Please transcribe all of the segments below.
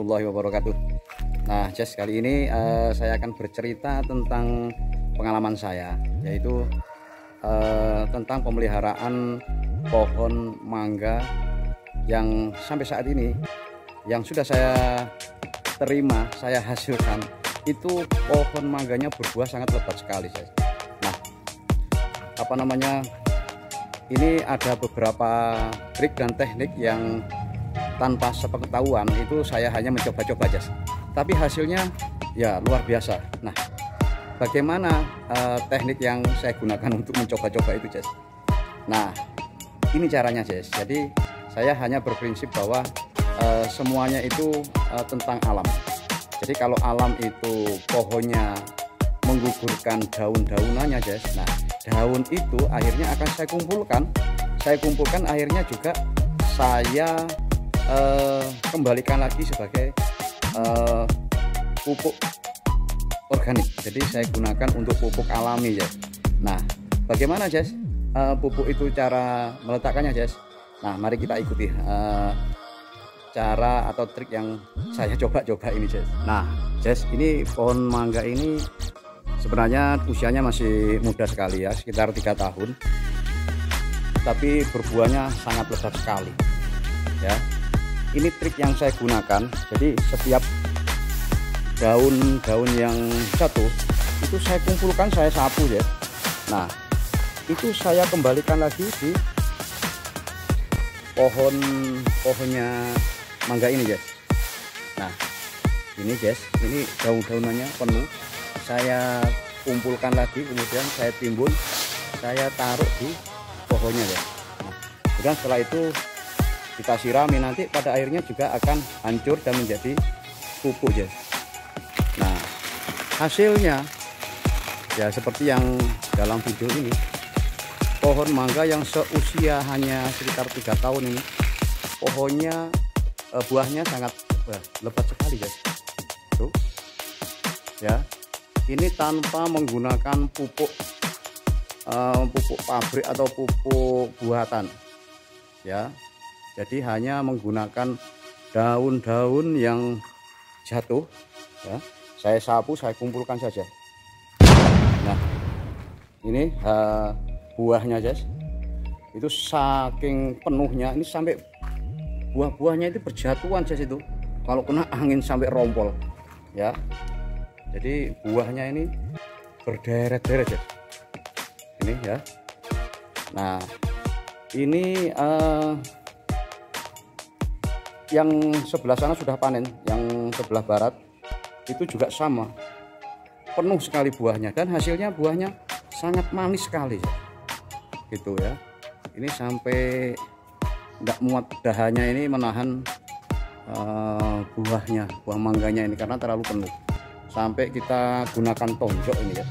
Warahmatullahi wabarakatuh. Nah Jess kali ini uh, saya akan bercerita tentang pengalaman saya Yaitu uh, tentang pemeliharaan pohon mangga Yang sampai saat ini Yang sudah saya terima, saya hasilkan Itu pohon mangganya berbuah sangat lebat sekali Jess. Nah apa namanya ini ada beberapa trik dan teknik yang tanpa sepengetahuan itu saya hanya mencoba-coba aja. Tapi hasilnya ya luar biasa. Nah bagaimana uh, teknik yang saya gunakan untuk mencoba-coba itu Jess? Nah ini caranya Jess. Jadi saya hanya berprinsip bahwa uh, semuanya itu uh, tentang alam. Jadi kalau alam itu pohonnya menggugurkan daun-daunannya Jess nah daun itu akhirnya akan saya kumpulkan. Saya kumpulkan akhirnya juga saya uh, kembalikan lagi sebagai uh, pupuk organik. Jadi saya gunakan untuk pupuk alami ya nah bagaimana Jess? Uh, pupuk itu cara meletakkannya Jess? Nah mari kita ikuti uh, cara atau trik yang saya coba-coba ini Jess. Nah Jess ini pohon mangga ini sebenarnya usianya masih muda sekali ya sekitar tiga tahun. Tapi berbuahnya sangat lebat sekali ya ini trik yang saya gunakan. Jadi setiap daun-daun yang jatuh itu saya kumpulkan saya sapu ya. Nah itu saya kembalikan lagi di pohon pohonnya mangga ini guys. Nah ini guys ini daun-daunannya penuh. Saya kumpulkan lagi kemudian saya timbun saya taruh di pohonnya guys. Nah kemudian setelah itu kita sirami nanti pada akhirnya juga akan hancur dan menjadi pupuk ya nah hasilnya ya seperti yang dalam video ini pohon mangga yang seusia hanya sekitar tiga tahun ini pohonnya eh, buahnya sangat eh, lebat sekali guys tuh ya. Ini tanpa menggunakan pupuk eh, pupuk pabrik atau pupuk buatan ya jadi hanya menggunakan daun-daun yang jatuh ya. Saya sapu saya kumpulkan saja. Nah ini uh, buahnya guys itu saking penuhnya ini sampai buah-buahnya itu berjatuhan guys itu. Kalau kena angin sampai rompol ya. Jadi buahnya ini berderet-deret guys ini ya. Nah ini uh, yang sebelah sana sudah panen yang sebelah barat itu juga sama. Penuh sekali buahnya dan hasilnya buahnya sangat manis sekali. Gitu ya. Ini sampai tidak muat dahannya ini menahan uh, buahnya buah mangganya ini karena terlalu penuh. Sampai kita gunakan tonjok ini ya.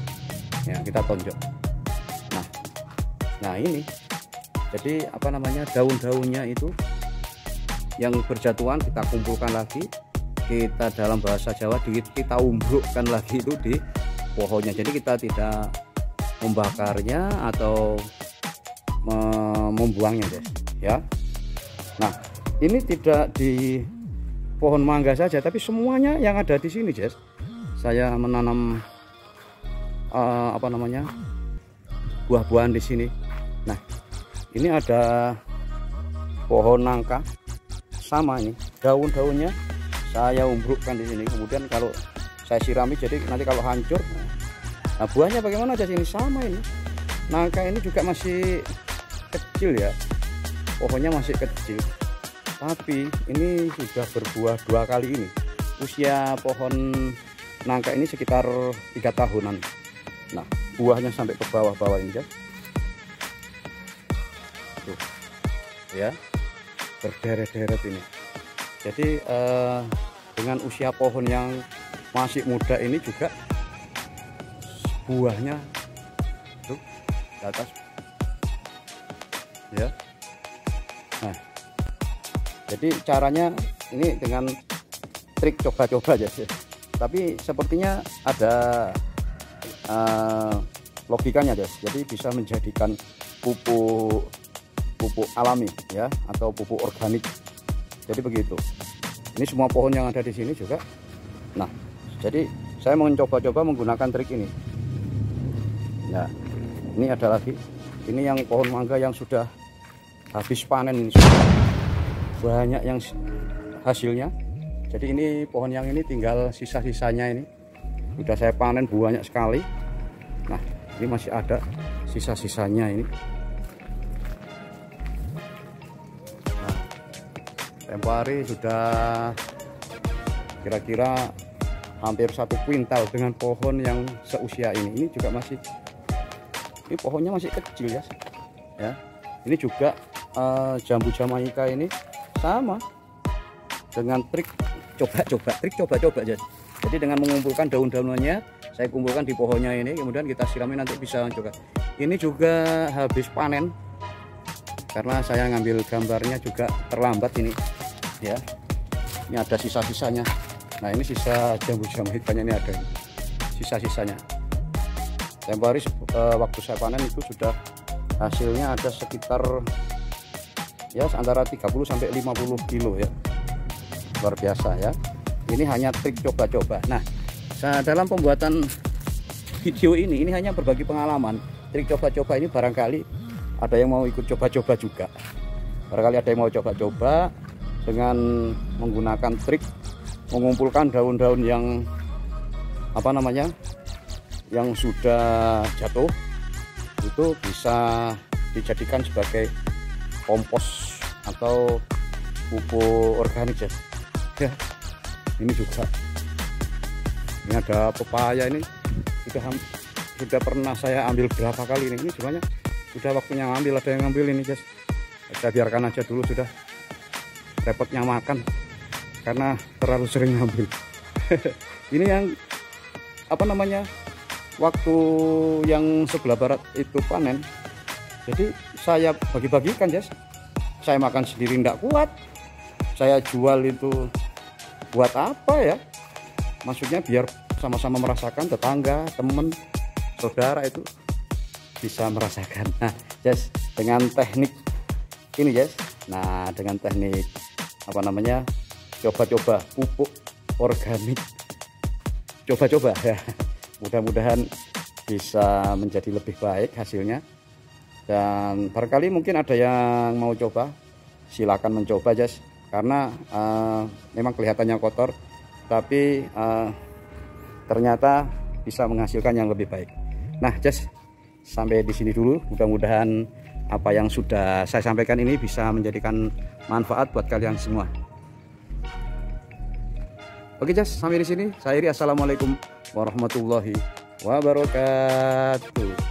Ya kita tonjok. Nah nah ini. Jadi apa namanya daun-daunnya itu yang berjatuhan kita kumpulkan lagi. Kita dalam bahasa Jawa kita umbrukkan lagi itu di pohonnya. Jadi kita tidak membakarnya atau membuangnya guys ya. Nah ini tidak di pohon mangga saja tapi semuanya yang ada di sini guys. Saya menanam uh, apa namanya buah-buahan di sini. Nah ini ada pohon nangka sama ini. Daun-daunnya saya umbrukkan di sini. Kemudian kalau saya sirami jadi nanti kalau hancur nah buahnya bagaimana? Aja ini sama ini. Nangka ini juga masih kecil ya. Pohonnya masih kecil. Tapi ini sudah berbuah dua kali ini. Usia pohon nangka ini sekitar tiga tahunan. Nah buahnya sampai ke bawah-bawah ini ya tuh ya berderet-deret ini. Jadi eh, dengan usia pohon yang masih muda ini juga buahnya tuh di atas. Ya. Nah jadi caranya ini dengan trik coba-coba aja sih. Tapi sepertinya ada uh, logikanya guys. Jadi bisa menjadikan pupuk pupuk alami ya atau pupuk organik. Jadi begitu. Ini semua pohon yang ada di sini juga. Nah jadi saya mau coba-coba menggunakan trik ini. Nah ini ada lagi. Ini yang pohon mangga yang sudah habis panen ini. Sudah banyak yang hasilnya. Jadi ini pohon yang ini tinggal sisa-sisanya ini. Sudah saya panen banyak sekali. Nah ini masih ada sisa-sisanya ini tempo hari sudah kira-kira hampir satu kuintal dengan pohon yang seusia ini. Ini juga masih ini pohonnya masih kecil ya. Ya. Ini juga uh, jambu jamaika ini sama dengan trik coba-coba trik coba-coba aja jadi dengan mengumpulkan daun-daunnya saya kumpulkan di pohonnya ini kemudian kita sirami nanti bisa juga ini juga habis panen karena saya ngambil gambarnya juga terlambat ini ya. Ini ada sisa-sisanya. Nah ini sisa jambu jamaikanya ini ada sisa-sisanya. Tempo hari uh, waktu saya panen itu sudah hasilnya ada sekitar ya antara 30 sampai 50 kilo ya. Luar biasa ya. Ini hanya trik coba-coba. Nah dalam pembuatan video ini ini hanya berbagi pengalaman. Trik coba-coba ini barangkali ada yang mau ikut coba-coba juga. Barangkali ada yang mau coba-coba dengan menggunakan trik mengumpulkan daun-daun yang apa namanya yang sudah jatuh itu bisa dijadikan sebagai kompos atau pupuk organik ya. ya ini juga. Ini ada pepaya ini. Sudah sudah pernah saya ambil berapa kali ini. Ini sebenarnya sudah waktunya ambil ada yang ngambil ini guys saya biarkan aja dulu sudah repotnya makan karena terlalu sering ngambil ini yang apa namanya waktu yang sebelah barat itu panen. Jadi saya bagi-bagikan ya saya makan sendiri tidak kuat. Saya jual itu buat apa ya? Maksudnya biar sama-sama merasakan tetangga temen saudara itu bisa merasakan. Nah yes dengan teknik ini yes nah dengan teknik apa namanya coba-coba pupuk organik. Coba-coba ya. Mudah-mudahan bisa menjadi lebih baik hasilnya. Dan barangkali mungkin ada yang mau coba silakan mencoba Jas. Karena uh, memang kelihatannya kotor tapi uh, ternyata bisa menghasilkan yang lebih baik. Nah Jas sampai di sini dulu. Mudah-mudahan apa yang sudah saya sampaikan ini bisa menjadikan manfaat buat kalian semua Oke Jas, sampai di sini. Saya Iri. Assalamualaikum warahmatullahi wabarakatuh.